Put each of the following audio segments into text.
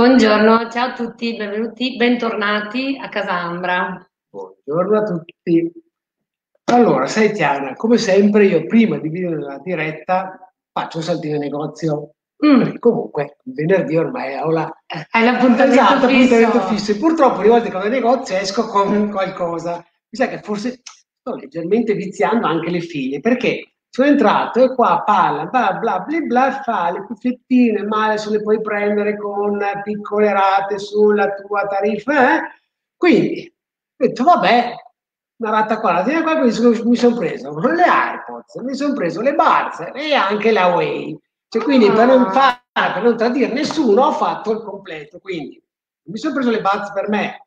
Buongiorno, ciao a tutti, benvenuti, bentornati a Casa Ambra. Buongiorno a tutti. Allora, sai Tiana, come sempre io prima di vedere la diretta faccio un saltino in negozio. Mm. Comunque venerdì ormai ho la... Hai l'appuntamento esatto, fisso. appuntamento fisso. E purtroppo ogni volta che vado in negozio esco con qualcosa. Mi sa che forse sto leggermente viziando anche le figlie, perché sono entrato e qua parla, bla bla bla bla, fa le cuffiettine, male se le puoi prendere con piccole rate sulla tua tariffa, eh? Quindi ho detto, vabbè, una rata qua, la qua, mi sono preso le AirPods, mi sono preso le Barze e anche la Way. Cioè, quindi ah. per non ah. fare, per non tradire nessuno, ho fatto il completo. Quindi mi sono preso le Barze per me,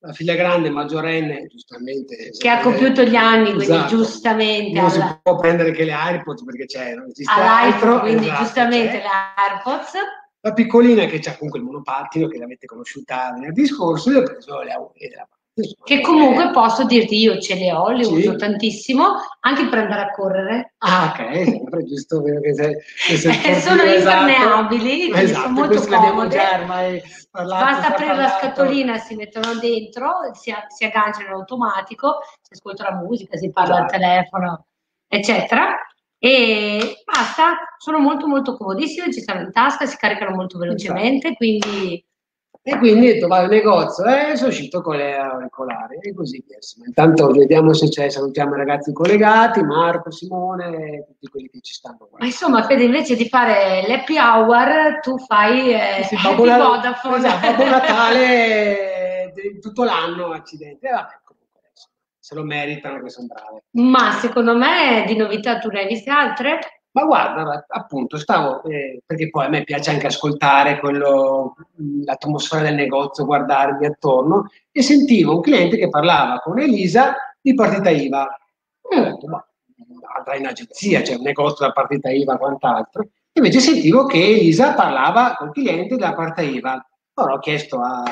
la figlia grande, maggiorenne, giustamente. Che ha compiuto gli anni, quindi esatto. giustamente. Non alla... si può prendere che le AirPods perché c'è, non esiste altro. Quindi esatto, giustamente c'è. le AirPods. La piccolina che ha comunque il monopattino, che l'avete conosciuta nel discorso, io ho preso le AUE della che comunque posso dirti, io ce le ho, le sì. uso tantissimo, anche per andare a correre. Ah, ok, sempre giusto, che sei, che sei sono esatto. impermeabili, quindi esatto, sono molto comode. Basta aprire la scatolina, si mettono dentro, si, si agganciano in automatico, si ascolta la musica, si parla esatto. al telefono, eccetera. E basta, sono molto molto comodissime, ci stanno in tasca, si caricano molto velocemente, quindi e quindi ho detto vado al negozio e sono uscito con le auricolari e così via. Intanto vediamo se c'è, salutiamo i ragazzi collegati, Marco, Simone, tutti quelli che ci stanno. Guardando. Ma insomma, Fede, invece di fare l'happy hour, tu fai eh, sì, Happy la, Vodafone. Esatto, Babbo Natale tutto l'anno, accidente. E vabbè, comunque se lo meritano che sono brave. Ma secondo me di novità tu ne hai viste altre? Ma guarda, appunto, stavo, eh, perché poi a me piace anche ascoltare quello, l'atmosfera del negozio, guardarmi attorno, e sentivo un cliente che parlava con Elisa di partita IVA. E ho detto, ma andrà in agenzia, c'è cioè un negozio da partita IVA e quant'altro. Invece sentivo che Elisa parlava con il cliente della partita IVA. Allora ho chiesto a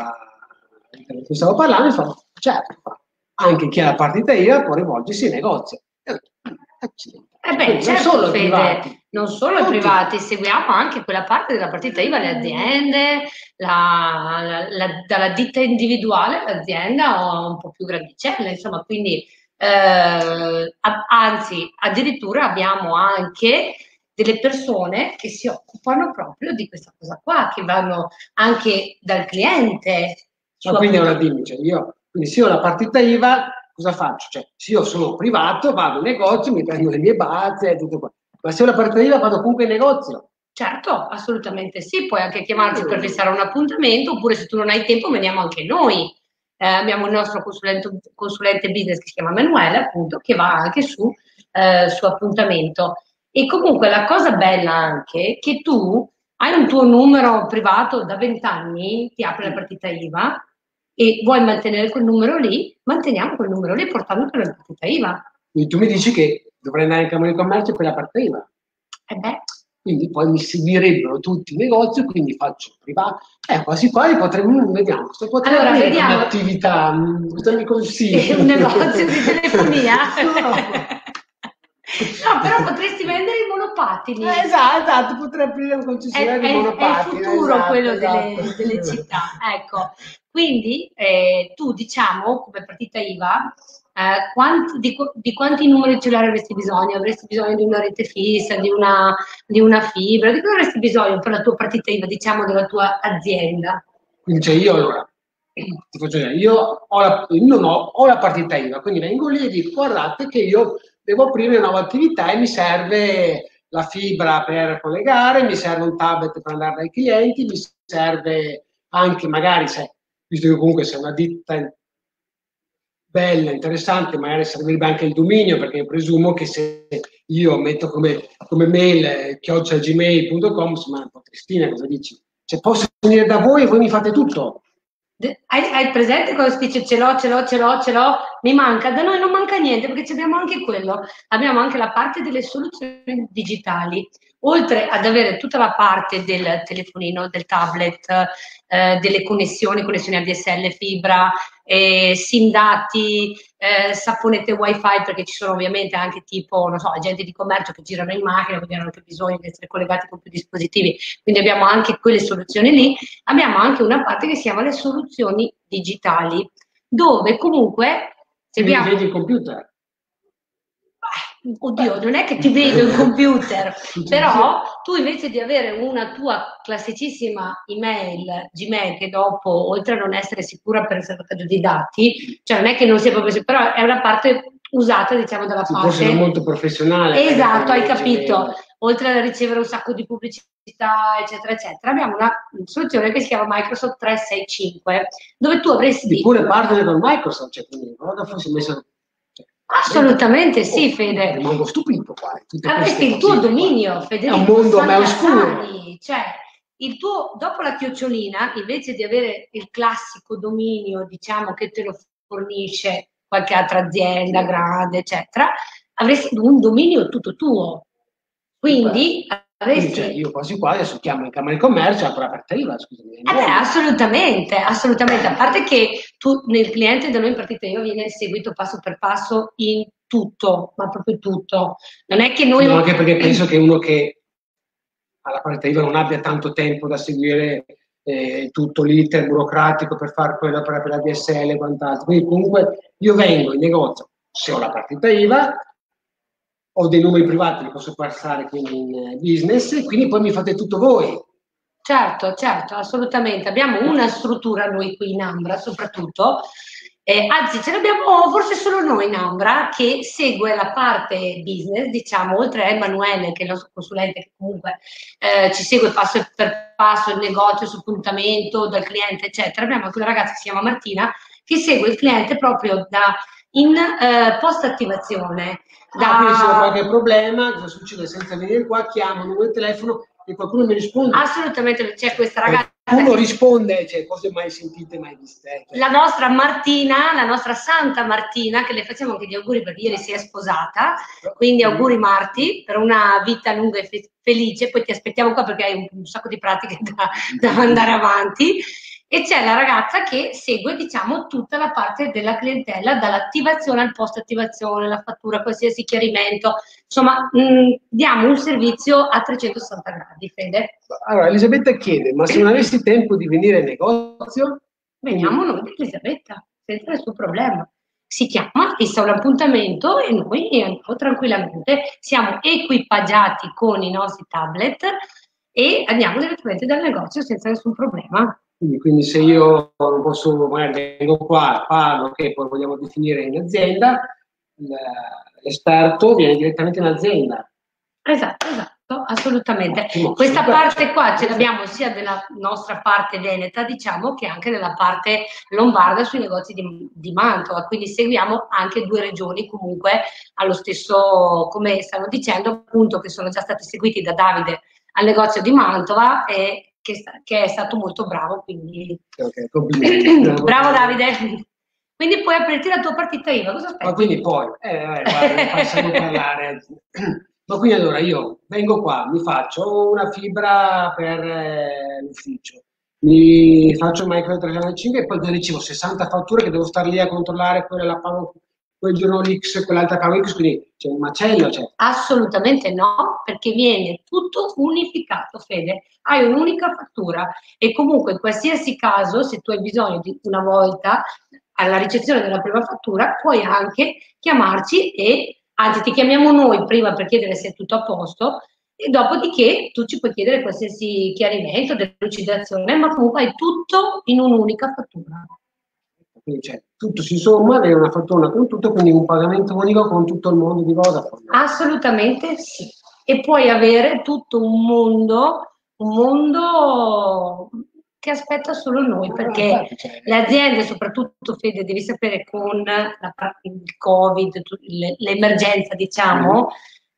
che stavo parlando e fa, certo, anche chi ha la partita IVA può rivolgersi ai negozi. E ho detto, accidenti eh beh, non certo, solo Fede, privati. non solo i privati, seguiamo anche quella parte della partita IVA, le aziende, la, la, la, dalla ditta individuale l'azienda un po' più grandicella, insomma, quindi eh, anzi, addirittura abbiamo anche delle persone che si occupano proprio di questa cosa qua, che vanno anche dal cliente. Ma quindi ora dimmi, cioè io, quindi se ho la partita IVA cosa faccio? Cioè, se io sono privato, vado in negozio, mi prendo le mie base e tutto qua. Ma se ho la partita vado comunque in negozio. Certo, assolutamente sì, puoi anche chiamarci mm. per fissare un appuntamento, oppure se tu non hai tempo veniamo anche noi. Eh, abbiamo il nostro consulente, consulente, business che si chiama Emanuele, appunto, che va anche su, eh, su appuntamento. E comunque la cosa bella anche è che tu hai un tuo numero privato da 20 anni, ti apre la partita IVA, e vuoi mantenere quel numero lì, manteniamo quel numero lì portando per la partita IVA. Quindi tu mi dici che dovrei andare in Camera di Commercio per la partita IVA? Eh beh. Quindi poi mi seguirebbero tutti i negozi, quindi faccio privato. Eh, quasi quasi potremmo, vediamo, cosa potremmo allora, vediamo. un'attività, mm, cosa mi consigli? Un negozio di telefonia? No, però potresti vendere i monopattini. Eh, esatto, esatto, potrei aprire un concessionario di monopattini. È il futuro esatto, quello esatto. Delle, delle, città. Ecco, quindi eh, tu diciamo come partita IVA eh, quanti, di, di, quanti numeri cellulari avresti bisogno? Avresti bisogno di una rete fissa, di una, di una fibra? Di cosa avresti bisogno per la tua partita IVA, diciamo, della tua azienda? Quindi cioè io allora, ti faccio vedere, io ho la, non ho, ho la partita IVA, quindi vengo lì e dico guardate che io devo aprire una nuova attività e mi serve la fibra per collegare, mi serve un tablet per andare dai clienti, mi serve anche magari se visto che comunque sei una ditta bella, interessante, magari servirebbe anche il dominio, perché presumo che se io metto come, come mail eh, chiocciagmail.com, insomma, un po' tristina, cosa dici? Cioè, posso venire da voi e voi mi fate tutto? Hai, hai, presente cosa si dice ce l'ho, ce l'ho, ce l'ho, ce l'ho, mi manca? Da noi non manca niente perché abbiamo anche quello, abbiamo anche la parte delle soluzioni digitali. Oltre ad avere tutta la parte del telefonino, del tablet, eh, delle connessioni, connessioni ADSL, fibra, eh, SIM dati, eh, saponette wifi perché ci sono ovviamente anche tipo, non so, agenti di commercio che girano in macchina, quindi hanno anche bisogno di essere collegati con più dispositivi, quindi abbiamo anche quelle soluzioni lì. Abbiamo anche una parte che si chiama le soluzioni digitali, dove comunque... Se abbiamo... il computer oddio, non è che ti vedo il computer, però tu invece di avere una tua classicissima email Gmail che dopo, oltre a non essere sicura per il salvataggio di dati, cioè non è che non sia proprio però è una parte usata diciamo dalla parte... Forse molto professionale. Esatto, hai capito. Oltre a ricevere un sacco di pubblicità, eccetera, eccetera, abbiamo una soluzione che si chiama Microsoft 365, dove tu avresti... Pure partner con Microsoft, cioè, quindi, guarda, forse messo Assolutamente sì, Fede. Rimango stupito qua. Avresti il tuo dominio, Federico. È un mondo a me oscuro. Cioè, il tuo, dopo la chiocciolina, invece di avere il classico dominio, diciamo, che te lo fornisce qualche altra azienda grande, eccetera, avresti un dominio tutto tuo. Quindi Avresti... Cioè, io quasi quasi adesso chiamo in Camera di Commercio e apro aperta IVA, scusami. Eh beh, assolutamente, assolutamente. A parte che tu nel cliente da noi in partita IVA viene seguito passo per passo in tutto, ma proprio tutto. Non è che noi... No, anche perché penso che uno che alla partita IVA non abbia tanto tempo da seguire eh, tutto l'iter burocratico per fare quella per la DSL e quant'altro. Quindi comunque io vengo in negozio, se ho la partita IVA, ho dei numeri privati, li posso passare quindi in eh, business, e quindi poi mi fate tutto voi. Certo, certo, assolutamente. Abbiamo una struttura noi qui in Ambra, soprattutto, eh, anzi ce l'abbiamo forse solo noi in Ambra, che segue la parte business, diciamo, oltre a Emanuele, che è il nostro consulente, che comunque eh, ci segue passo per passo il negozio, su puntamento, dal cliente, eccetera. Abbiamo anche una ragazza che si chiama Martina, che segue il cliente proprio da in eh, post attivazione. Da... Ah, se ho qualche problema, cosa succede senza venire qua, chiamo, numero di telefono e qualcuno mi risponde. Assolutamente, c'è questa ragazza. Qualcuno risponde, cioè cose mai sentite, mai viste. La nostra Martina, la nostra Santa Martina, che le facciamo anche gli auguri perché ieri si è sposata, quindi auguri Marti per una vita lunga e felice, poi ti aspettiamo qua perché hai un, un sacco di pratiche da, da andare avanti e c'è la ragazza che segue diciamo tutta la parte della clientela dall'attivazione al post attivazione la fattura qualsiasi chiarimento. Insomma mh, mm, diamo un servizio a 360 gradi Fede. Allora Elisabetta chiede ma se non avessi tempo di venire al negozio? Veniamo noi da Elisabetta senza nessun problema. Si chiama, fissa un appuntamento e noi andiamo tranquillamente, siamo equipaggiati con i nostri tablet e andiamo direttamente dal negozio senza nessun problema. Quindi, quindi, se io non posso, magari vengo qua, parlo, che poi vogliamo definire in azienda, l'esperto viene direttamente in azienda. Esatto, esatto, assolutamente. Ottimo, Questa super, parte qua ce l'abbiamo sia della nostra parte veneta, diciamo, che anche nella parte lombarda sui negozi di, di Mantova, quindi seguiamo anche due regioni comunque allo stesso, come stanno dicendo, appunto, che sono già stati seguiti da Davide al negozio di Mantova e che, che è stato molto bravo. Quindi... Okay, bravo Davide! Quindi puoi aprirti la tua partita IVA, cosa aspetti? Ma quindi poi, eh, eh, guarda, facciamo parlare. Ma quindi allora io vengo qua, mi faccio una fibra per eh, l'ufficio, mi faccio il Micro 365 e poi ricevo 60 fatture che devo stare lì a controllare, quella la pago quel giorno X, quell'altra pago X, quindi c'è un macello. Cioè. Assolutamente no, perché viene tutto unificato, Fede. Hai un'unica fattura e comunque in qualsiasi caso, se tu hai bisogno di una volta alla ricezione della prima fattura, puoi anche chiamarci e, anzi ti chiamiamo noi prima per chiedere se è tutto a posto e dopodiché tu ci puoi chiedere qualsiasi chiarimento, delucidazione, ma comunque hai tutto in un'unica fattura. Quindi cioè, tutto si somma, avere una fortuna con tutto, quindi un pagamento unico con tutto il mondo di Vodafone. Assolutamente sì. E puoi avere tutto un mondo, un mondo che aspetta solo noi, perché cioè, le aziende, soprattutto Fede, devi sapere con la, il Covid, l'emergenza, diciamo,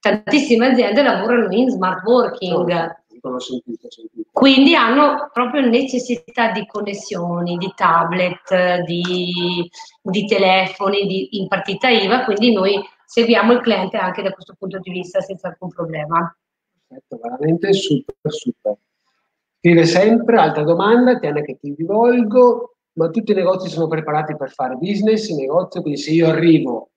tantissime aziende lavorano in smart working. Sentito. Quindi hanno proprio necessità di connessioni, di tablet, di, di telefoni di, in partita IVA, quindi noi seguiamo il cliente anche da questo punto di vista senza alcun problema. Perfetto, veramente super, super. Scrive sempre, altra domanda, Tiana che ti rivolgo, ma tutti i negozi sono preparati per fare business in negozio, quindi se io arrivo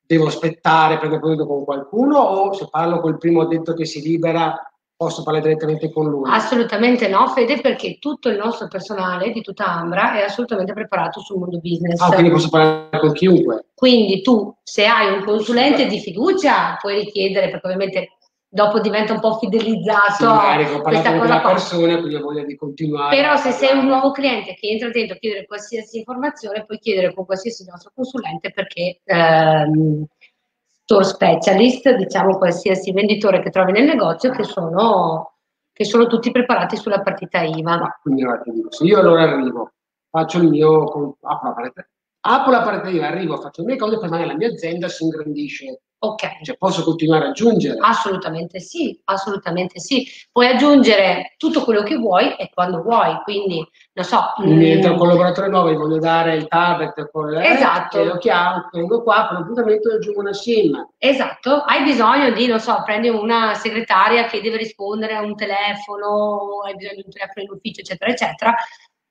devo aspettare perché poi con qualcuno o se parlo col primo detto che si libera posso parlare direttamente con lui? Assolutamente no, Fede, perché tutto il nostro personale di tutta Ambra è assolutamente preparato sul mondo business. Ah, quindi posso parlare con chiunque? Quindi tu, se hai un consulente di fiducia, puoi richiedere, perché ovviamente dopo diventa un po' fidelizzato sì, magari ho parlato con una persona quindi ho voglia di continuare però se sei un nuovo cliente che entra dentro a chiedere qualsiasi informazione puoi chiedere con qualsiasi nostro consulente perché ehm, store specialist, diciamo qualsiasi venditore che trovi nel negozio, che sono, che sono tutti preparati sulla partita IVA. Ma quindi ti dico, se io allora arrivo, faccio il mio, apro la partita, apro la partita IVA, arrivo, faccio le mie cose, poi magari la mia azienda si ingrandisce Ok. Cioè posso continuare ad aggiungere? Assolutamente sì, assolutamente sì. Puoi aggiungere tutto quello che vuoi e quando vuoi, quindi non so. Mi entra un mm, collaboratore nuovo, gli voglio dare il tablet con le esatto. lo chiamo, vengo qua, per l'appuntamento aggiungo una SIM. Esatto, hai bisogno di, non so, prendi una segretaria che deve rispondere a un telefono, hai bisogno di un telefono in ufficio, eccetera, eccetera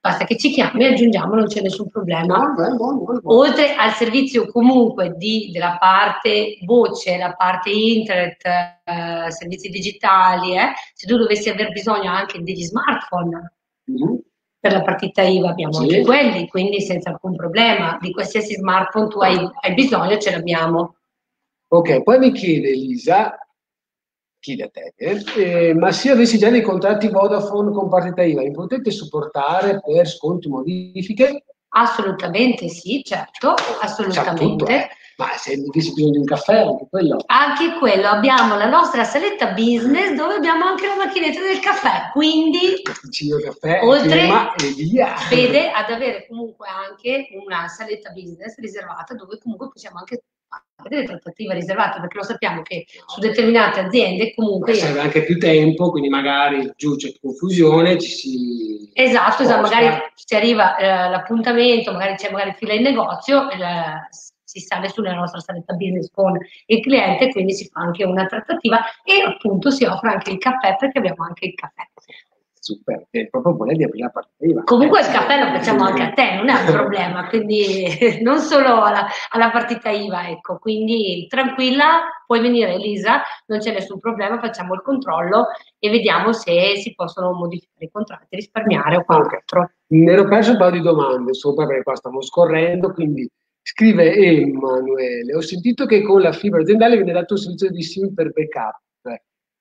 basta che ci chiami e aggiungiamo, non c'è nessun problema. No, no, no, Oltre al servizio comunque di, della parte voce, la parte internet, eh, servizi digitali, eh, se tu dovessi aver bisogno anche degli smartphone, mm-hmm. per la partita IVA abbiamo sì. anche quelli, quindi senza alcun problema, di qualsiasi smartphone tu hai, hai bisogno, ce l'abbiamo. Ok, poi mi chiede Elisa, eh, ma se avessi già dei contratti Vodafone con partita IVA, mi potete supportare per sconti modifiche? Assolutamente sì, certo, assolutamente. Tutto, eh. Ma se avessi bisogno di un caffè, anche quello. Anche quello, abbiamo la nostra saletta business dove abbiamo anche la macchinetta del caffè, quindi caffè, oltre vede ad avere comunque anche una saletta business riservata dove comunque possiamo anche delle trattative riservate? Perché lo sappiamo che su determinate aziende comunque serve anche più tempo quindi magari giù c'è confusione ci si esatto, esatto magari si arriva eh, l'appuntamento magari c'è magari fila in negozio eh, si sale sulla nostra saletta business con il cliente quindi si fa anche una trattativa e appunto si offre anche il caffè perché abbiamo anche il caffè super, è proprio voler di aprire la partita. Comunque il caffè lo facciamo anche a te, non è un problema, quindi non solo alla, alla, partita IVA, ecco, quindi tranquilla, puoi venire Elisa, non c'è nessun problema, facciamo il controllo e vediamo se si possono modificare i contratti, risparmiare o quant'altro. Mi ero perso un paio di domande sopra perché qua stavo scorrendo, quindi scrive Emanuele, ho sentito che con la fibra aziendale viene dato un servizio di SIM per backup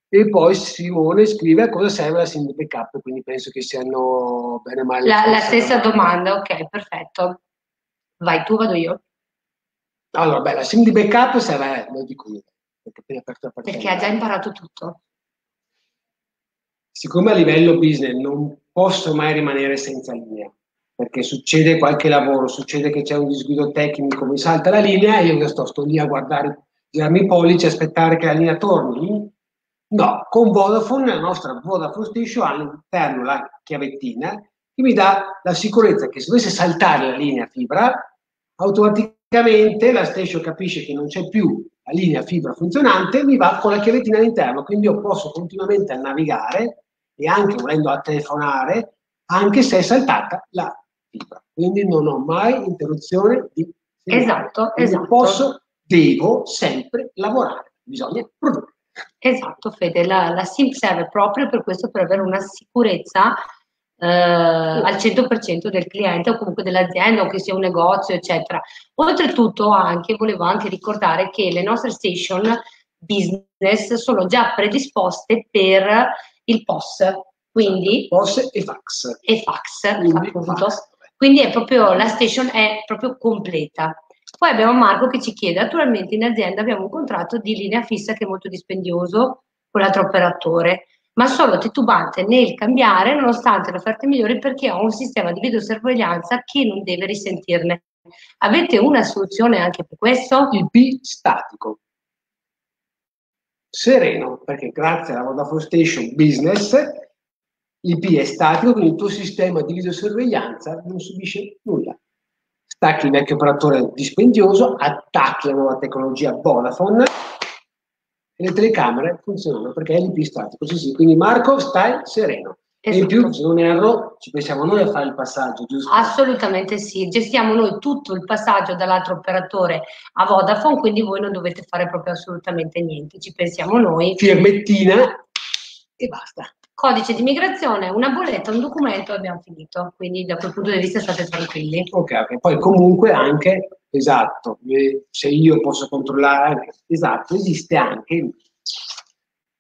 e poi Simone scrive a cosa serve la SIM di backup, quindi penso che siano bene o male. La, la stessa domanda. ok, perfetto. Vai tu, vado io. Allora, beh, la SIM di backup serve, lo dico io, perché, perché ha già imparato tutto. Siccome a livello business non posso mai rimanere senza linea, perché succede qualche lavoro, succede che c'è un disguido tecnico, mi salta la linea e io sto, sto lì a guardare, girarmi i pollici, aspettare che la linea torni No, con Vodafone, la nostra Vodafone Station ha all'interno la chiavettina che mi dà la sicurezza che se dovesse saltare la linea fibra, automaticamente la station capisce che non c'è più la linea fibra funzionante, mi va con la chiavettina all'interno, quindi io posso continuamente navigare e anche volendo a telefonare, anche se è saltata la fibra. Quindi non ho mai interruzione di Esatto, esatto. Posso, devo sempre lavorare, bisogna produrre. Esatto, Fede, la, la SIM serve proprio per questo, per avere una sicurezza eh, al 100% del cliente o comunque dell'azienda o che sia un negozio, eccetera. Oltretutto anche, volevo anche ricordare che le nostre station business sono già predisposte per il POS, quindi POS e fax. E fax, quindi, appunto. Fax. Quindi è proprio, la station è proprio completa. Poi abbiamo Marco che ci chiede, attualmente in azienda abbiamo un contratto di linea fissa che è molto dispendioso con l'altro operatore, ma sono titubante nel cambiare nonostante le offerte migliori perché ho un sistema di videosorveglianza che non deve risentirne. Avete una soluzione anche per questo? IP statico. Sereno, perché grazie alla Vodafone Station Business l'IP è statico, quindi il tuo sistema di videosorveglianza non subisce nulla stacchi il vecchio operatore dispendioso, attacchi la nuova tecnologia Vodafone e le telecamere funzionano perché è l'IP statico. Sì, sì, quindi Marco, stai sereno. E in più, se non erro, ci pensiamo noi a fare il passaggio, giusto? Assolutamente sì, gestiamo noi tutto il passaggio dall'altro operatore a Vodafone, quindi voi non dovete fare proprio assolutamente niente, ci pensiamo noi. Firmettina e basta. Codice di migrazione, una bolletta, un documento e abbiamo finito, quindi da quel punto di vista state tranquilli. Ok. Poi comunque anche, esatto, eh, se io posso controllare, esatto, esiste anche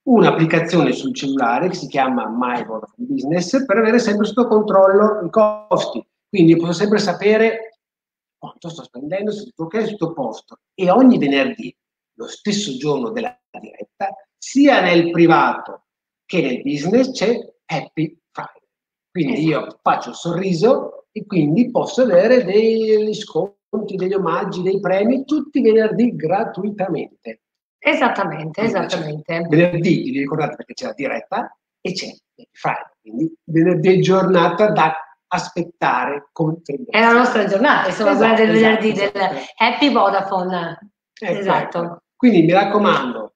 un'applicazione sul cellulare che si chiama My Business per avere sempre sotto controllo i costi. Quindi posso sempre sapere quanto sto spendendo, se tutto ok, tutto posto. E ogni venerdì, lo stesso giorno della diretta, sia nel privato che nel business c'è Happy Friday. Quindi io faccio il sorriso e quindi posso avere degli sconti, degli omaggi, dei premi tutti i venerdì gratuitamente. Esattamente, esattamente. Venerdì, vi ricordate perché c'è la diretta e c'è Friday, quindi venerdì è giornata da aspettare con È la nostra giornata, insomma, esatto, quella del venerdì esatto, del esatto. Happy Vodafone. Esatto. Ecco. Quindi mi raccomando,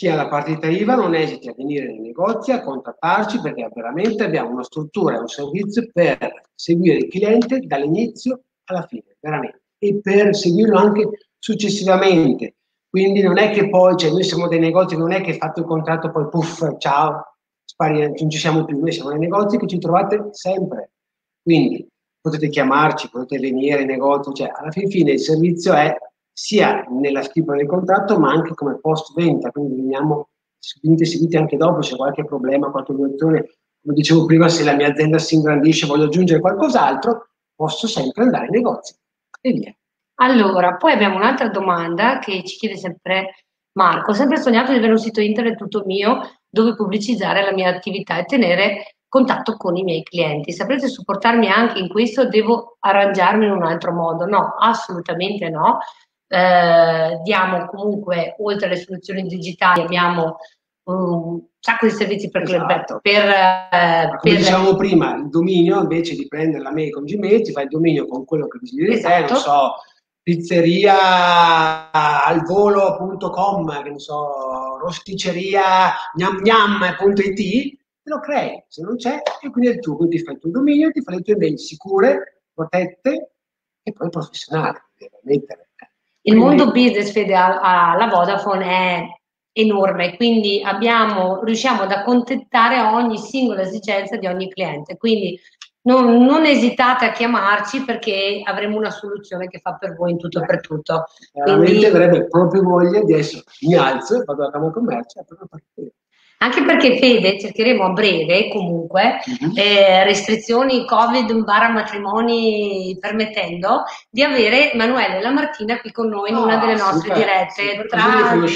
chi la partita IVA non esiti a venire nei negozi a contattarci perché veramente abbiamo una struttura e un servizio per seguire il cliente dall'inizio alla fine, veramente, e per seguirlo anche successivamente. Quindi non è che poi, cioè noi siamo dei negozi, non è che fatto il contratto poi puff, ciao, spari, non ci siamo più, noi siamo dei negozi che ci trovate sempre. Quindi potete chiamarci, potete venire in negozio, cioè alla fin fine il servizio è sia nella stipula del contratto ma anche come post vendita, quindi veniamo venite seguiti anche dopo, c'è qualche problema, qualche obiezione, come dicevo prima, se la mia azienda si ingrandisce, voglio aggiungere qualcos'altro, posso sempre andare in negozio e via. Allora, poi abbiamo un'altra domanda che ci chiede sempre Marco. Ho sempre sognato di avere un sito internet tutto mio dove pubblicizzare la mia attività e tenere contatto con i miei clienti. Saprete supportarmi anche in questo? Devo arrangiarmi in un altro modo? No, assolutamente no. Eh, diamo comunque, oltre alle soluzioni digitali, abbiamo un sacco di servizi per esatto. per, eh, Come per... dicevamo prima, il dominio invece di prendere la mail con Gmail, ti fai il dominio con quello che desideri esatto. te, non so, pizzeria al volo.com, che ne so, rosticceria gnamgnam.it, te lo crei, se non c'è, e quindi è il tuo, quindi ti fai il tuo dominio, ti fai le tue mail sicure, protette e poi professionali, Il mondo business, Fede, alla Vodafone è enorme, quindi abbiamo, riusciamo ad accontentare ogni singola esigenza di ogni cliente. Quindi non, non, esitate a chiamarci perché avremo una soluzione che fa per voi in tutto e per tutto. Veramente Quindi, avrebbe proprio voglia di adesso mi alzo e vado alla Camera Commercio e anche perché Fede cercheremo a breve comunque uh-huh. eh, restrizioni covid barra matrimoni permettendo di avere Emanuele e la Martina qui con noi in oh, una delle nostre super, dirette tra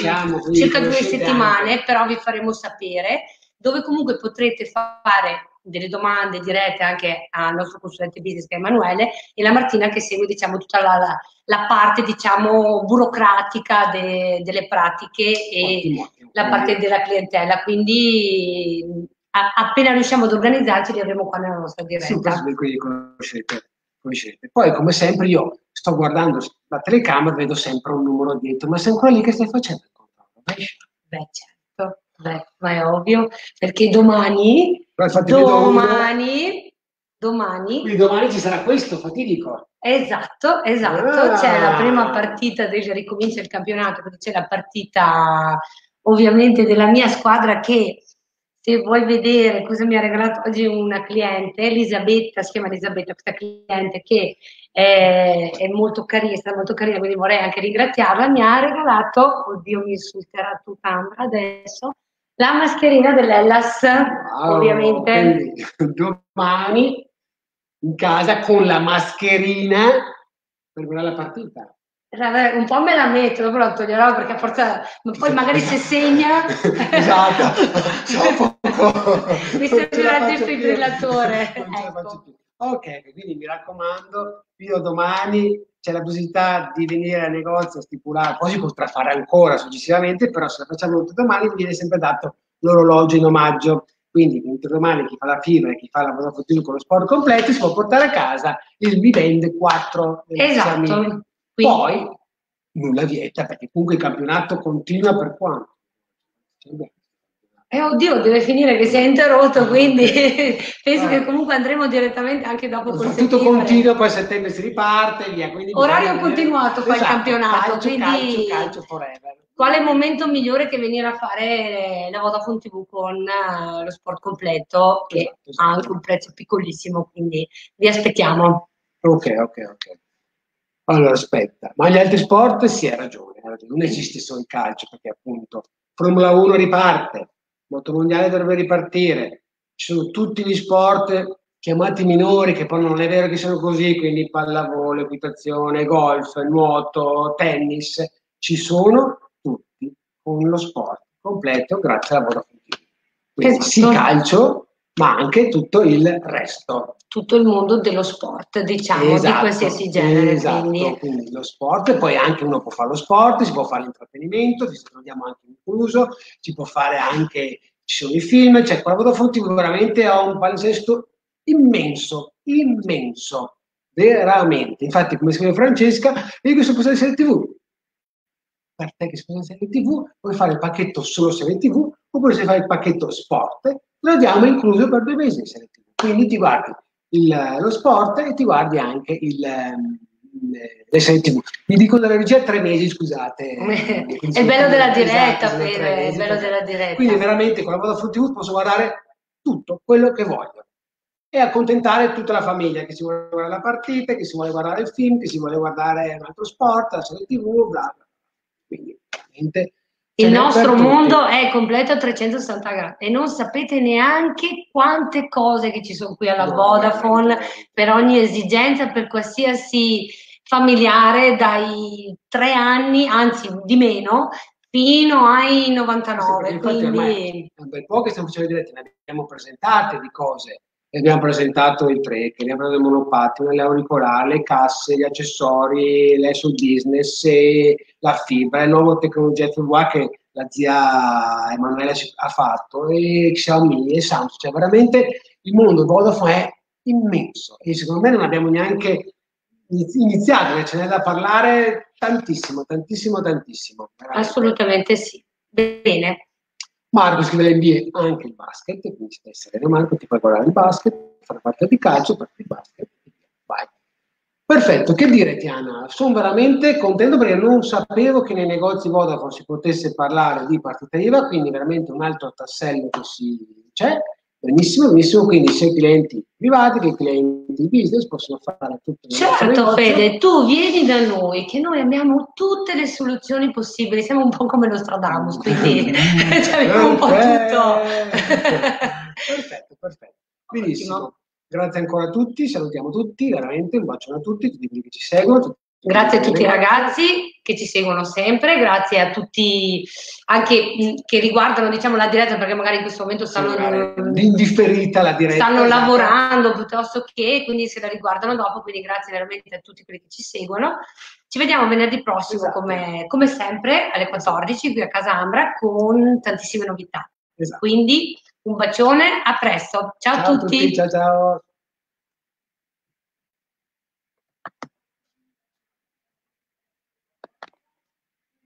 circa due settimane però vi faremo sapere dove comunque potrete fare delle domande dirette anche al nostro consulente business che è Emanuele e la Martina che segue diciamo tutta la, la, la parte diciamo burocratica de, delle pratiche e ottimo, ottimo. la parte della clientela quindi a, appena riusciamo ad organizzarci li avremo qua nella nostra diretta sì, quindi conoscete, conoscete. poi come sempre io sto guardando la telecamera vedo sempre un numero dietro ma sei ancora lì che stai facendo il controllo beh certo beh, ma è ovvio perché domani domani, domani. Quindi domani ci sarà questo fatidico. Esatto, esatto. Ah. C'è la prima partita, ricomincia il campionato, perché c'è la partita ovviamente della mia squadra che se vuoi vedere cosa mi ha regalato oggi una cliente, Elisabetta, si chiama Elisabetta, questa cliente che è, è molto carina, è stata molto carina, quindi vorrei anche ringraziarla, mi ha regalato, oddio mi insulterà tutta Ambra adesso, la mascherina dell'Ellas, wow, ovviamente. Domani in casa con la mascherina per guardare la partita. Un po' me la metto, dopo la toglierò perché forse poi magari se segna. esatto, mi servirà il defibrillatore. Ecco. Ok, quindi mi raccomando, io domani c'è la possibilità di venire al negozio a stipulare, poi si potrà fare ancora successivamente, però se la facciamo domani viene sempre dato l'orologio in omaggio. Quindi mentre domani chi fa la fibra e chi fa la monofotina con lo sport completo si può portare a casa il mi vende 4 esatto. Poi nulla vieta perché comunque il campionato continua per quanto? Eh, oddio, deve finire che si è interrotto, quindi penso che comunque andremo direttamente anche dopo col Tutto continua, poi a settembre si riparte, via. Orario continuato fa esatto, il campionato, calcio, quindi calcio, calcio forever. quale momento migliore che venire a fare la Vodafone TV con uh, lo sport completo, che esatto, esatto. ha anche un prezzo piccolissimo, quindi vi aspettiamo. Ok, ok, ok. Allora, aspetta, ma gli altri sport sì, hai ragione, hai ragione. non esiste solo il calcio, perché appunto Formula 1 riparte, motomondiale dovrebbe ripartire, ci sono tutti gli sport chiamati minori, che poi non è vero che siano così, quindi pallavolo, equitazione, golf, nuoto, tennis, ci sono tutti con lo sport completo grazie alla Vodafone TV. Quindi esatto. sì calcio, ma anche tutto il resto. Tutto il mondo dello sport, diciamo, esatto, di qualsiasi genere. Esatto, quindi. quindi. lo sport, poi anche uno può fare lo sport, si può fare l'intrattenimento, ci troviamo anche incluso, si può fare anche ci sono i film, cioè quella Vodafone TV veramente ha un palinsesto immenso, immenso, veramente. Infatti, come scrive Francesca, io questo posso essere TV. Per te che sei serie TV, puoi fare il pacchetto solo serie TV, oppure se fai il pacchetto sport, lo diamo incluso per due mesi in serie TV. Quindi ti guardi il, lo sport e ti guardi anche il, ehm, le serie tv. Mi dicono dalla regia tre mesi, scusate. È il bello della diretta, esatto, è il bello della diretta. Quindi veramente con la Vodafone TV posso guardare tutto quello che voglio e accontentare tutta la famiglia, che si vuole guardare la partita, che si vuole guardare il film, che si vuole guardare un altro sport, la serie tv, bla bla. Quindi veramente il nostro mondo è completo a 360 gradi e non sapete neanche quante cose che ci sono qui alla Vodafone per ogni esigenza, per qualsiasi familiare dai tre anni, anzi di meno, fino ai 99. Sì, quindi... È un bel po' che stiamo facendo dirette, ne abbiamo presentate di cose. Abbiamo presentato il track, abbiamo presentato il monopattino, l'auricolare, le casse, gli accessori, l'ESO business, la fibra, il nuovo tecnologia FWA che la zia Emanuela ha fatto, e Xiaomi e Samsung. Cioè veramente il mondo Vodafone è immenso e secondo me non abbiamo neanche iniziato, ce n'è da parlare tantissimo, tantissimo, tantissimo. Veramente. Assolutamente sì. Bene. Marco scrive l'NBA anche il basket, quindi stai sereno Marco, ti puoi guardare il basket, fare parte di calcio, parte di basket, vai. Perfetto, che dire Tiana? Sono veramente contento perché non sapevo che nei negozi Vodafone si potesse parlare di partita IVA, quindi veramente un altro tassello che si c'è Benissimo, benissimo, quindi sia i clienti privati che i clienti business possono fare tutto. Certo Fede, tu vieni da noi, che noi abbiamo tutte le soluzioni possibili, siamo un po' come Nostradamus, quindi abbiamo un po' tutto. perfetto, perfetto. Benissimo. Ottimo. Grazie ancora a tutti, salutiamo tutti, veramente un bacione a tutti, tutti quelli che ci seguono, Grazie a tutti i ragazzi che ci seguono sempre, grazie a tutti anche che riguardano diciamo, la diretta perché magari in questo momento stanno sì, indifferita la diretta. Stanno lavorando piuttosto che, quindi se la riguardano dopo, quindi grazie veramente a tutti quelli che ci seguono. Ci vediamo venerdì prossimo esatto. come, come, sempre alle 14 qui a Casa Ambra con tantissime novità. Esatto. Quindi un bacione, a presto. Ciao, ciao a tutti. tutti ciao ciao.